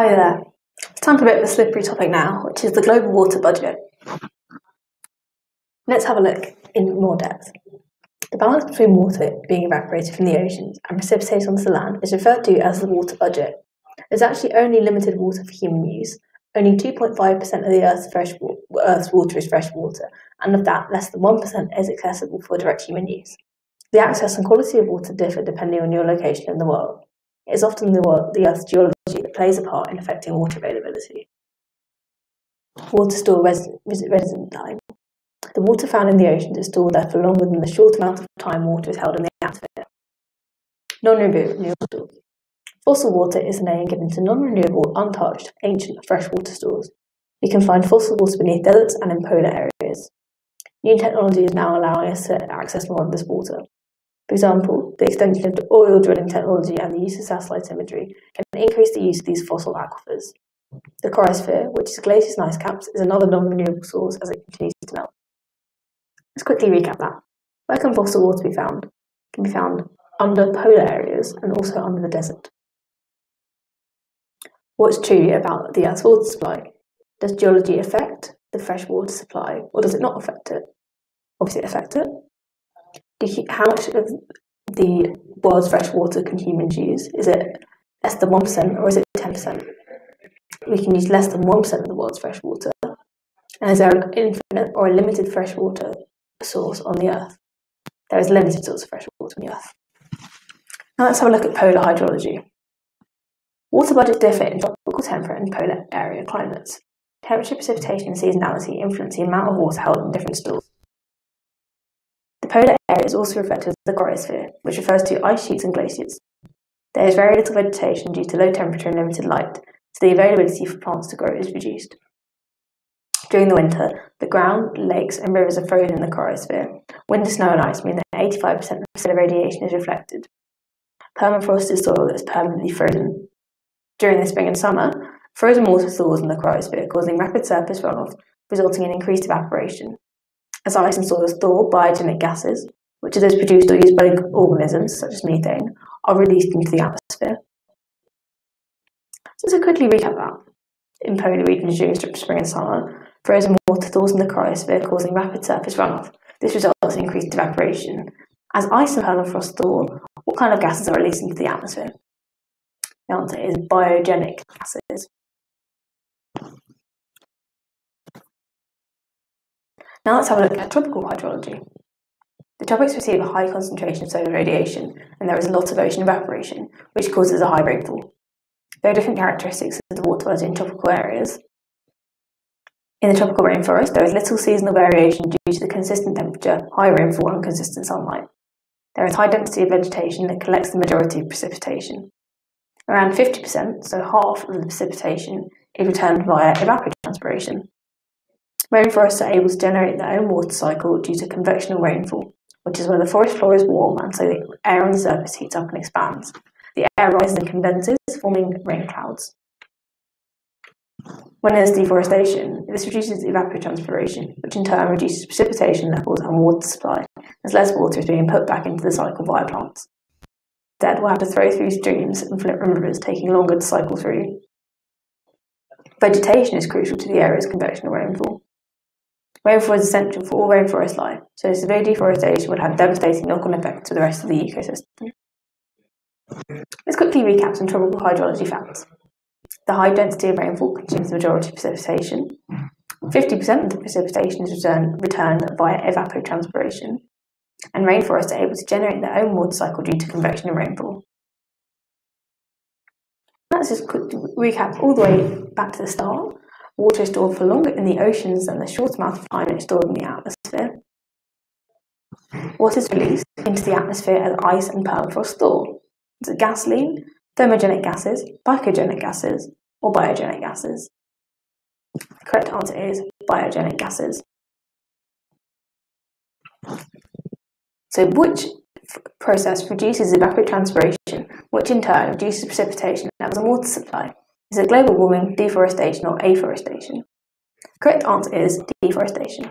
Hi there. It's time for a bit of a slippery topic now, which is the global water budget. Let's have a look in more depth. The balance between water being evaporated from the oceans and precipitated onto the land is referred to as the water budget. There's actually only limited water for human use. Only 2.5% of the Earth's, fresh wa- Earth's water is fresh water, and of that, less than 1% is accessible for direct human use. The access and quality of water differ depending on your location in the world. It is often the, the Earth's geology that plays a part in affecting water availability. Water store res- res- resident time. The water found in the oceans is stored there for longer than the short amount of time water is held in the atmosphere. Non-renewable. Fossil water is a name given to non-renewable, untouched, ancient freshwater stores. We can find fossil water beneath deserts and in polar areas. New technology is now allowing us to access more of this water. For example, the extension of oil drilling technology and the use of satellite imagery can increase the use of these fossil aquifers. The cryosphere, which is glaciers and ice caps, is another non-renewable source as it continues to melt. Let's quickly recap that. Where can fossil water be found? It can be found under polar areas and also under the desert. What's true about the Earth's water supply? Does geology affect the fresh water supply or does it not affect it? Obviously, it affects it. How much of the world's fresh water can humans use? Is it less than 1% or is it 10%? We can use less than 1% of the world's fresh water. And is there an infinite or a limited fresh water source on the Earth? There is limited source of fresh water on the Earth. Now let's have a look at polar hydrology. Water budgets differ in tropical, temperate, and polar area climates. Temperature, precipitation, and seasonality influence the amount of water held in different stores. Polar area is also referred to as the cryosphere, which refers to ice sheets and glaciers. There is very little vegetation due to low temperature and limited light, so the availability for plants to grow is reduced. During the winter, the ground, lakes, and rivers are frozen in the cryosphere. Winter snow and ice mean that 85% of solar radiation is reflected. Permafrost is soil that is permanently frozen. During the spring and summer, frozen water thaws in the cryosphere, causing rapid surface runoff, resulting in increased evaporation. As ice and soils thaw, biogenic gases, which are those produced or used by organisms, such as methane, are released into the atmosphere. So to quickly recap that, in polar regions during spring and summer, frozen water thaws in the cryosphere, causing rapid surface runoff. This results in increased evaporation. As ice and permafrost thaw, what kind of gases are released into the atmosphere? The answer is biogenic gases. Now let's have a look at tropical hydrology. The tropics receive a high concentration of solar radiation, and there is a lot of ocean evaporation, which causes a high rainfall. There are different characteristics of the water in tropical areas. In the tropical rainforest, there is little seasonal variation due to the consistent temperature, high rainfall, and consistent sunlight. There is high density of vegetation that collects the majority of precipitation. Around 50%, so half of the precipitation, is returned via evapotranspiration. Rainforests are able to generate their own water cycle due to convectional rainfall, which is where the forest floor is warm and so the air on the surface heats up and expands. The air rises and condenses, forming rain clouds. When there's deforestation, this reduces evapotranspiration, which in turn reduces precipitation levels and water supply, as less water is being put back into the cycle via plants. Dead we'll have to throw through streams and flip rivers, taking longer to cycle through. Vegetation is crucial to the area's convectional rainfall. Rainfall is essential for all rainforest life, so severe deforestation would have devastating knock-on effects to the rest of the ecosystem. Let's quickly recap some tropical hydrology facts. The high density of rainfall consumes the majority of precipitation. 50% of the precipitation is returned, returned via evapotranspiration, and rainforests are able to generate their own water cycle due to convectional rainfall. Let's just quickly recap all the way back to the start. Water is stored for longer in the oceans than the short amount of time it's stored in the atmosphere. What is released into the atmosphere as ice and permafrost thaw? Is it gasoline, thermogenic gases, glycogenic gases, or biogenic gases? The correct answer is biogenic gases. So, which process reduces evapotranspiration, which in turn reduces precipitation levels and water supply? Is it global warming, deforestation, or afforestation? Correct answer is deforestation.